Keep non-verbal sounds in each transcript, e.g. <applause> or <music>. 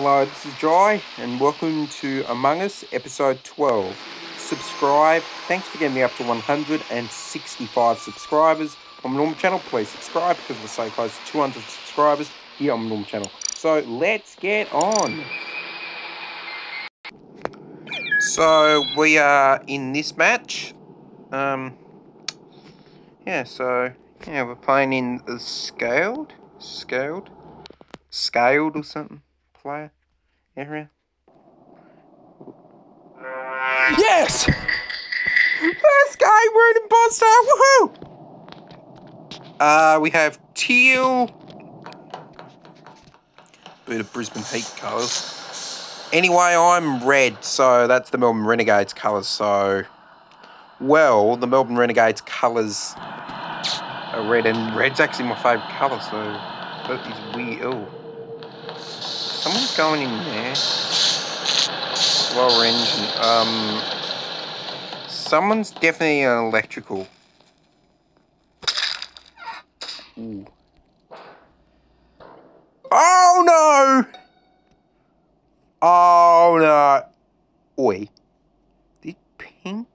Hello, this is Jai, and welcome to Among Us episode 12. Subscribe. Thanks for getting me up to 165 subscribers on my normal channel. Please subscribe because we're so close to 200 subscribers here on my normal channel. So let's get on. So we are in this match. Um, yeah, so yeah, we're playing in the scaled, scaled, scaled or something player area. Yes! First game, we're an imposter! Woohoo! Uh, we have teal. Bit of Brisbane Heat colours. Anyway, I'm red, so that's the Melbourne Renegades colours, so... Well, the Melbourne Renegades colours are red, and red's actually my favourite colour, so... That is weird. Oh. Someone's going in there. Lower engine. Um, someone's definitely an electrical. Ooh. Oh no! Oh no! Oi. Did pink?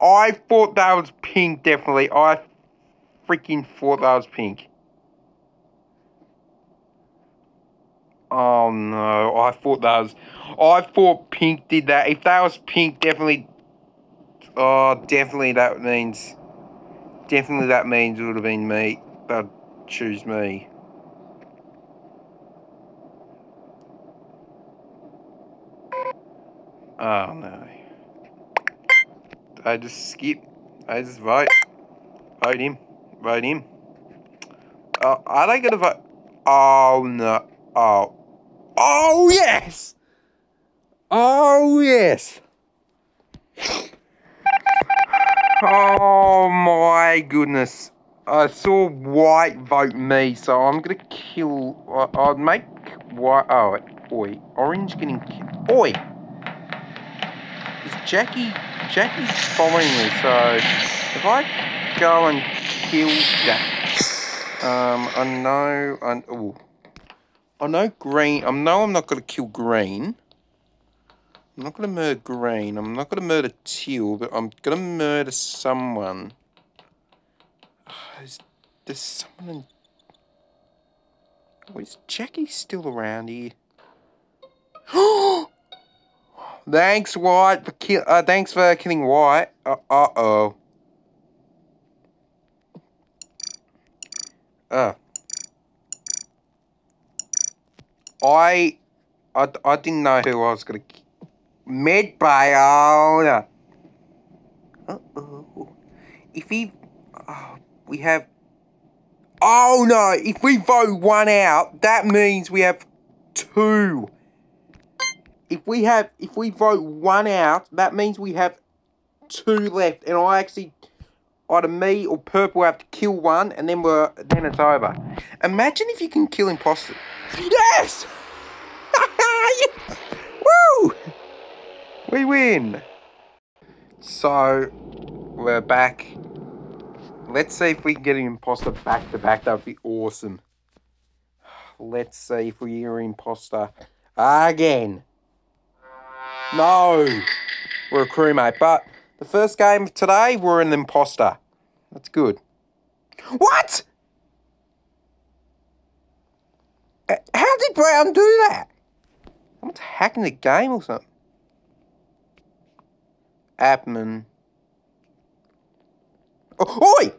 I thought that was pink, definitely. I freaking thought that was pink. Oh no, I thought that was. I thought pink did that. If that was pink, definitely. Oh, definitely that means. Definitely that means it would have been me. They'd choose me. Oh no. I just skip. I just vote. Vote him. Vote him. Oh, are they gonna vote? Oh no. Oh. Oh, yes! Oh, yes! Oh, my goodness. I saw white vote me, so I'm gonna kill... I, I'd make white... Oh, oi. Orange getting killed. Oi! Is Jackie... Jackie's following me, so... If I go and kill Jack... Um, I know... I, ooh. I know green. I know I'm not going to kill green. I'm not going to murder green. I'm not going to murder teal, but I'm going to murder someone. Is there's someone in... Oh, is Jackie still around here? <gasps> thanks, White, for kill. Uh, thanks for killing White. Uh, uh oh. Uh. I, I, I didn't know who I was going to... Mid Bayona. Uh-oh. If he... Oh, we have... Oh, no. If we vote one out, that means we have two. If we have... If we vote one out, that means we have two left. And I actually... Either me or Purple have to kill one, and then we're then it's over. Imagine if you can kill imposters. Yes! <laughs> Woo! We win! So, we're back. Let's see if we can get an imposter back to back. That would be awesome. Let's see if we are imposter again. No! We're a crewmate, but the first game today, we're an imposter. That's good. What? Uh, how did Brown do that? Someone's hacking the game or something. Appman. Oh, oi!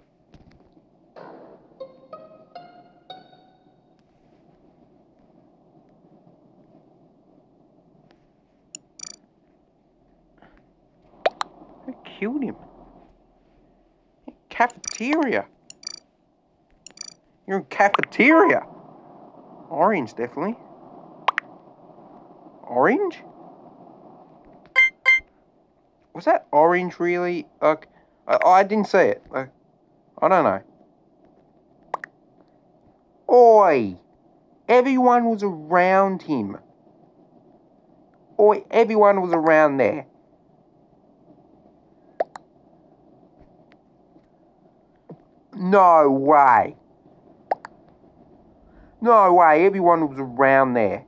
Killed him? Cafeteria. You're in cafeteria. Orange, definitely. Orange? Was that orange really? Like, I, I didn't see it. Like, I don't know. Oi! Everyone was around him. Oi, everyone was around there. No way. No way, everyone was around there.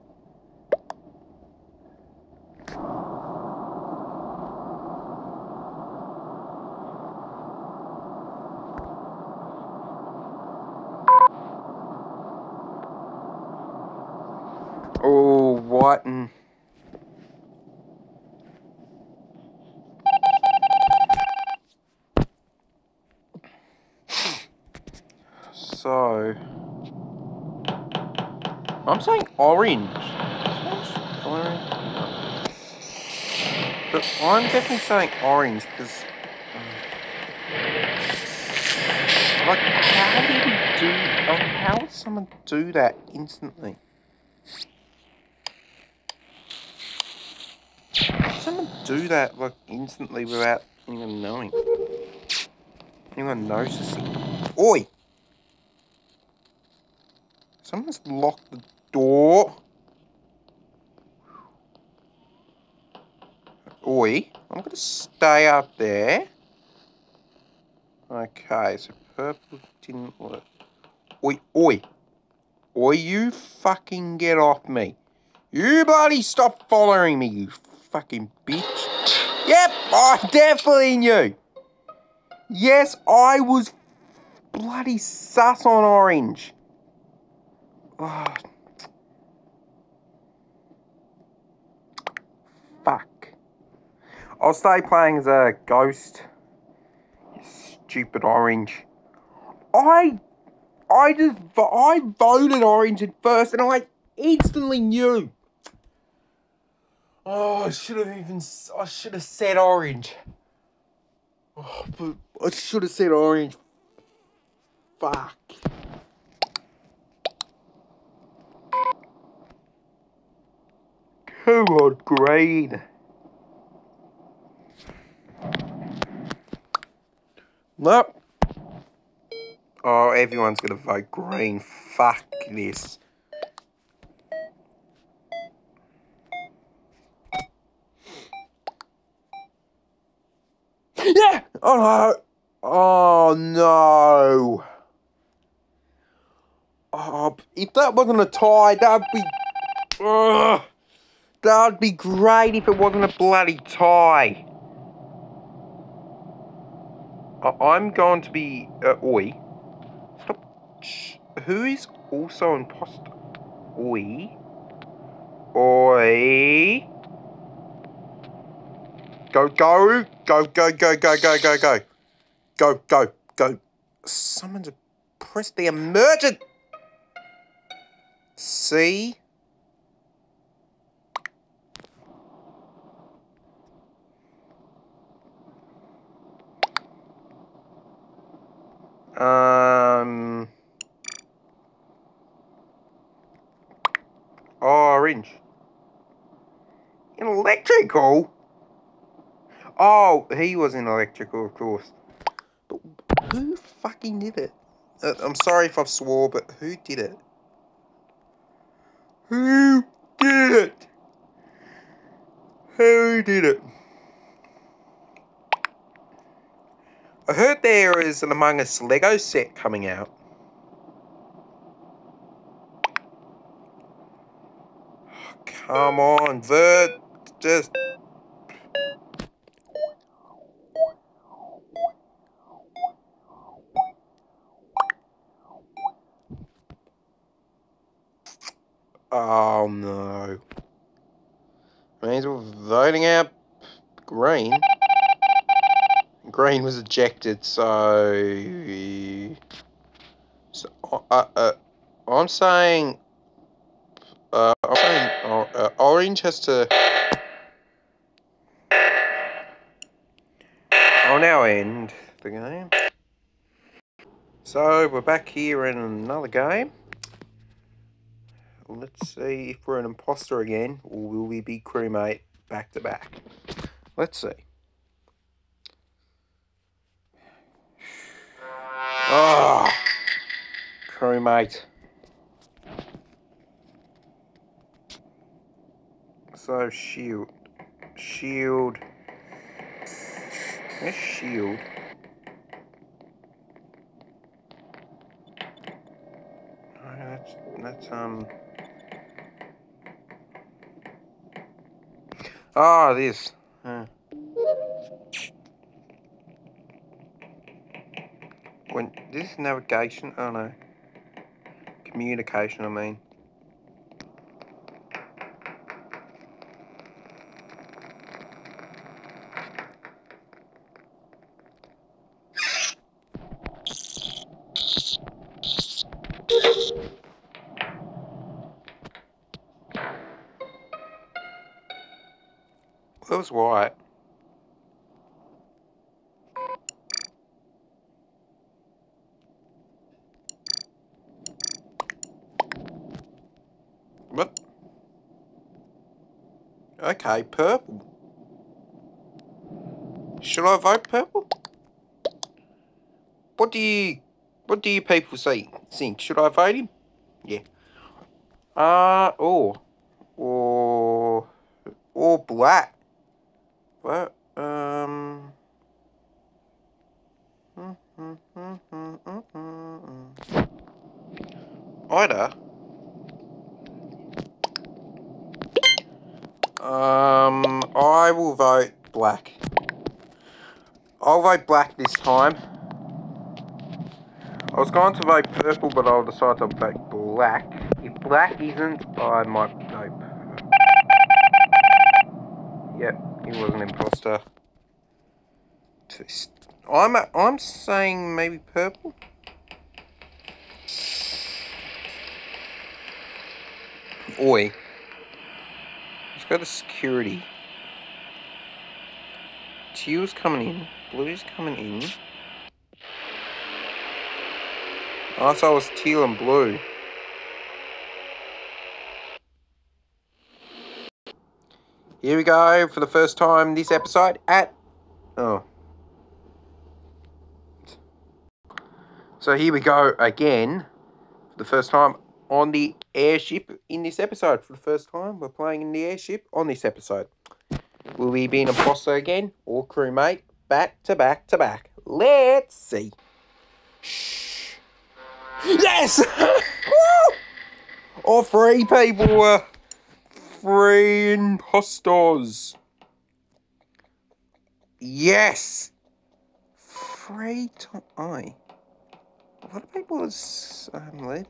Oh, what. Orange. But I'm definitely saying orange because... Um, like, how did he do... Like, how would someone do that instantly? Someone do that, like, instantly without anyone knowing? Anyone noticing? Oi! Someone's locked the. Oi, I'm gonna stay up there. Okay, so purple didn't work. Oi, oi. Oi, you fucking get off me. You bloody stop following me, you fucking bitch. Yep, I definitely knew. Yes, I was bloody sus on orange. Oh. Fuck. I'll stay playing as a ghost. You stupid orange. I I just I voted orange at first and I instantly knew. Oh, I should have even I should have said orange. Oh, but I should have said orange. Fuck. Come on, green. Nope. Oh, everyone's gonna vote green. Fuck this. Yeah! Oh no! Oh no! Oh, if that wasn't a tie, that'd be... Ugh. That'd be great if it wasn't a bloody tie. I'm going to be... Uh, oi. Stop. Who is also imposter? Oi. Oi. Go, go. Go, go, go, go, go, go, go. Go, go, go. Someone's pressed the emergent. See? Um, orange. In electrical? Oh, he was in electrical, of course. But who fucking did it? Uh, I'm sorry if I've swore, but who did it? Who did it? Who did it? I heard there is an Among Us Lego set coming out. Oh, come on, Vert. Just... Oh no. Means we're voting out green. Green was ejected, so... so uh, uh, I'm saying... Uh, I'm saying uh, Orange has to... I'll now end the game. So, we're back here in another game. Let's see if we're an imposter again, or will we be crewmate back to back? Let's see. Oh, crewmate. So shield, shield. Where's shield? Oh, that's that's um. Ah, oh, this. Uh. When this is navigation oh no. Communication I mean Okay, purple. Should I vote purple? What do you what do you people say think? Should I vote him? Yeah. Uh or or or black. What? Um hmm, hmm, hmm, Either. Um, I will vote black. I'll vote black this time. I was going to vote purple, but I'll decide to vote black. If black isn't, I might vote. Yep, he was an imposter. I'm I'm saying maybe purple. Oi. Go to security. Teal's coming in. Blue's coming in. I thought it was teal and blue. Here we go for the first time this episode at... Oh. So here we go again. For the first time on the airship in this episode. For the first time, we're playing in the airship on this episode. Will we be an imposter again or crewmate? Back to back to back. Let's see. Shh. Yes! <laughs> All three people were three impostors. Yes! Three to I. A lot of people is um, led.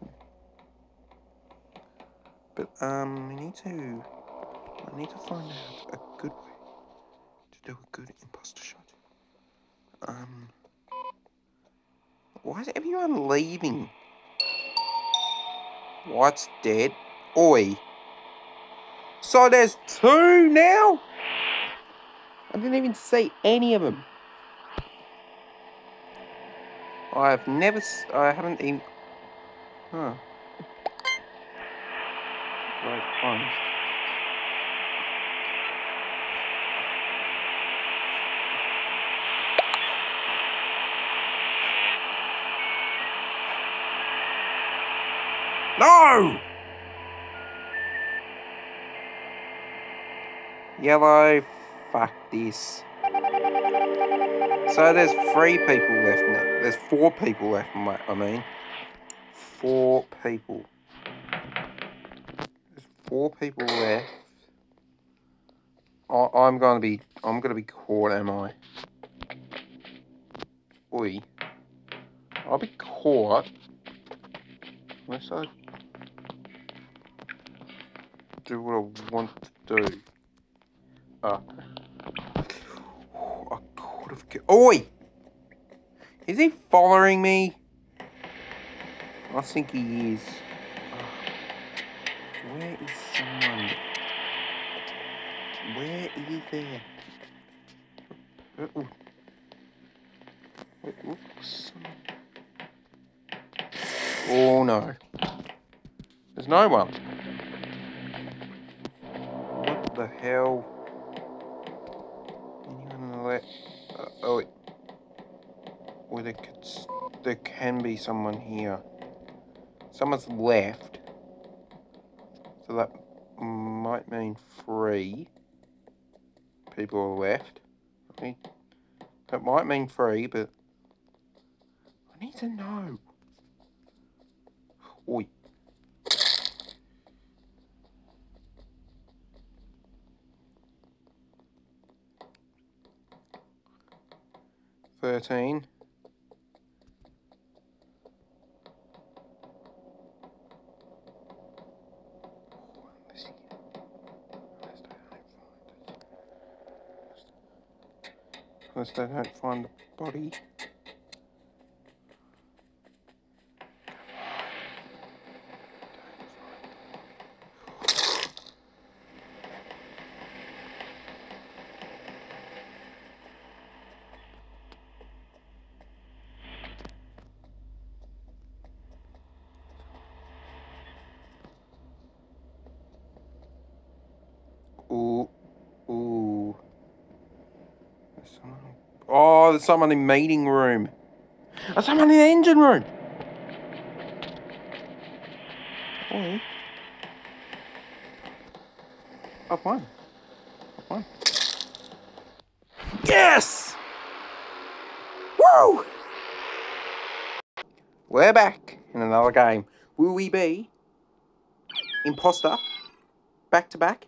But um, we need to. I need to find out a good way to do a good imposter shot. Um, why is everyone leaving? White's dead. Oi. So there's two now? I didn't even see any of them. I've never, I haven't even, huh. Right, fine. No! Yellow, fuck this. So there's three people left now. There's four people left, I mean. Four people. Four people left. I, I'm gonna be, I'm gonna be caught, am I? Oi. I'll be caught. Unless I do what I want to do. Uh, I could have. Oi! Is he following me? I think he is. Where is someone? Where is there? Uh, oops. Oh no. There's no one What the hell? Anyone in the left? Uh, oh, wait. Or there could, there can be someone here. Someone's left. So that might mean three people are left. I mean, that might mean three, but I need to know. Oi. thirteen. Unless they don't find the body. Oh, there's someone in meeting room. There's someone in the engine room. Oh. I've won. I've. Yes! Woo! We're back in another game. Will we be imposter back to back?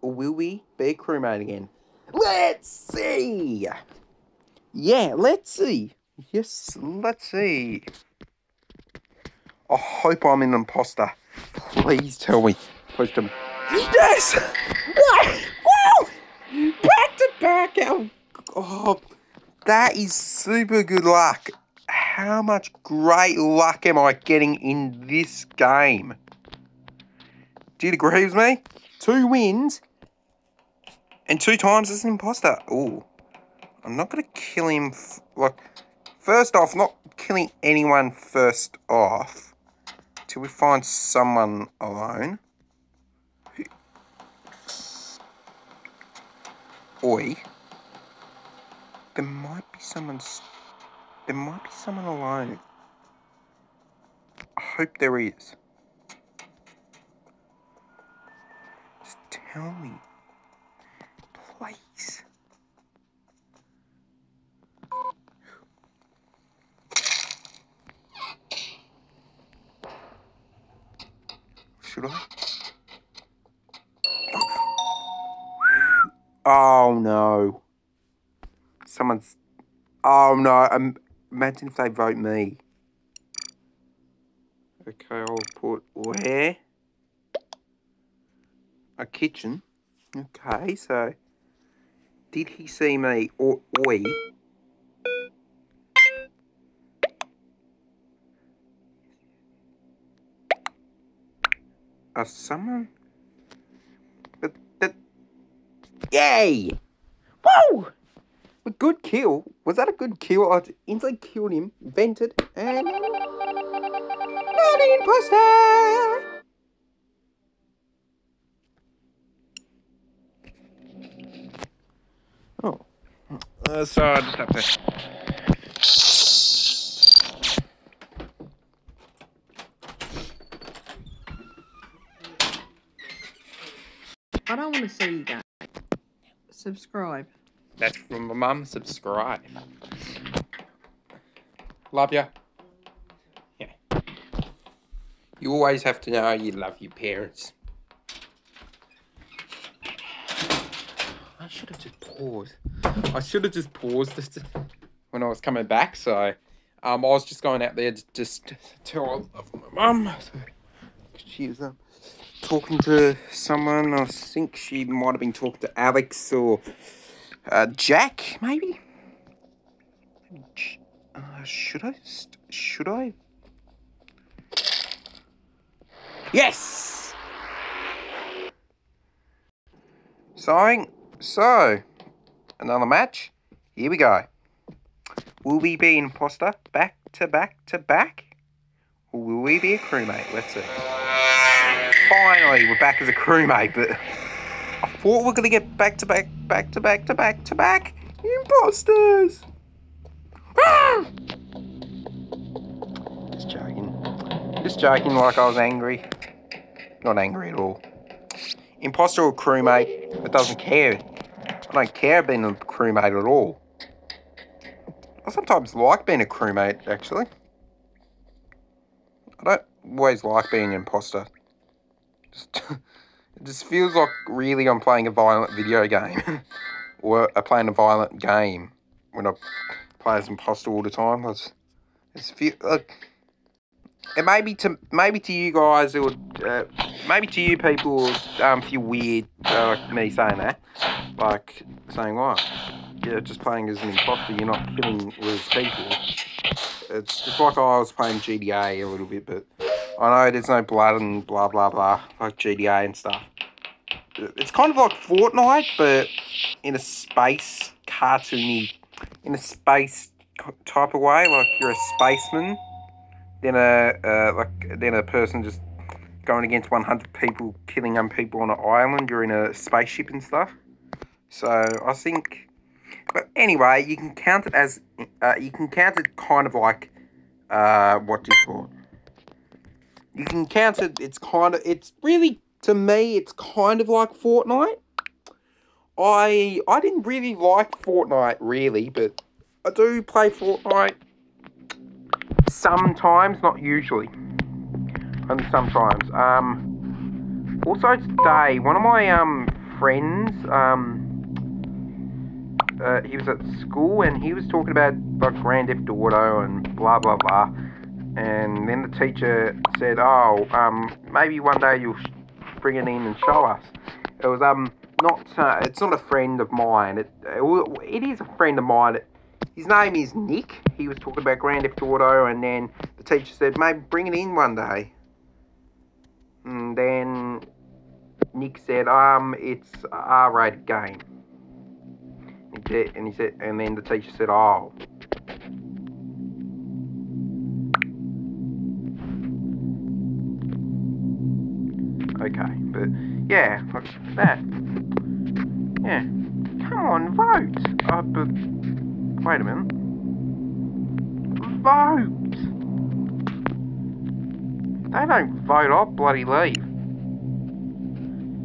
Or will we be crewmate again? Let's see! Yeah, let's see. Yes, let's see. I hope I'm an imposter. Please tell me. Please tell me. Yes! Wow! Back to back! Oh, that is super good luck. How much great luck am I getting in this game? Do you agree with me? Two wins and two times as an imposter. Ooh. I'm not going to kill him. like, first off, not killing anyone first off. Till we find someone alone. Oi. There might be someone... There might be someone alone. I hope there is. Just tell me. Please. Should I? Oh no. Someone's. Oh no. Um, imagine if they vote me. Okay, I'll put where? A kitchen. Okay, so. Did he see me? Or oi? Uh, someone? But, but, yay! Whoa! A good kill. Was that a good kill? I instantly killed him, vented, and... Not imposter! Oh. Uh, so I just have to... I don't want to see you guys. Subscribe. That's from my mum. Subscribe. Love ya. Yeah. You always have to know you love your parents. I should have just paused. I should have just paused this when I was coming back. So um, I was just going out there to just tell my mum. So she was um, talking to someone. I think she might have been talking to Alex or uh, Jack, maybe. Uh, should I? Should I? Yes. So, so another match. Here we go. Will we be imposter back to back to back? Or will we be a crewmate? Let's see finally we're back as a crewmate, but I thought we are gonna get back to back, back to back to back to back imposters. Ah! Just joking. Just joking like I was angry. Not angry at all. Imposter or crewmate, it doesn't care. I don't care being a crewmate at all. I sometimes like being a crewmate, actually. I don't always like being an imposter. <laughs> It just feels like really I'm playing a violent video game. <laughs> or I'm playing a violent game when I play as imposter all the time. It's, it's feel like it may be to maybe to you guys it would uh, maybe to you people um feel weird uh, like me saying that like saying what yeah just playing as an imposter you're not killing with people it's just like I was playing GTA a little bit but I know there's no blood and blah blah blah like GTA and stuff. It's kind of like Fortnite, but in a space cartoony, in a space type of way. Like you're a spaceman, then a uh, like then a person just going against 100 people, killing them people on an island. You're in a spaceship and stuff. So I think But anyway, you can count it as uh, you can count it kind of like uh, what do you call it? You can count it. It's kind of. It's really to me. It's kind of like Fortnite. I I didn't really like Fortnite really, but I do play Fortnite sometimes, not usually, and sometimes. Um, also today, one of my um friends um. Uh, he was at school and he was talking about like Grand Theft Auto and blah blah blah, and then the teacher said, "Oh, um, maybe one day you'll bring it in and show us." It was um not uh, it's not a friend of mine. It it is a friend of mine. His name is Nick. He was talking about Grand Theft Auto, and then the teacher said, maybe bring it in one day. And then Nick said, um, it's R-rated game. And he said, and then the teacher said, oh. Okay, but yeah, like that. Yeah. Come on, vote. Uh, but wait a minute. Vote. They don't vote. I'll bloody leave.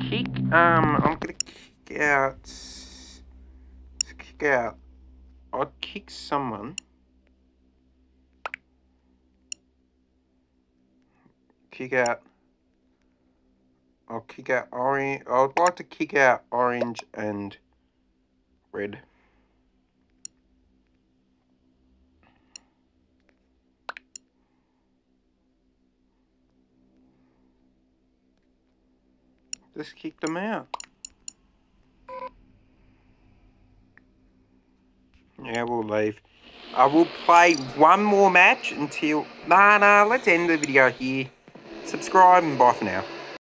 Kick. Um, I'm gonna kick out. Kick out. I'd kick someone. Kick out. I'll kick out orange. I'd like to kick out orange and red. Just kick them out. Yeah, we'll leave. I will play one more match until... Nah, nah, let's end the video here. Subscribe and bye for now.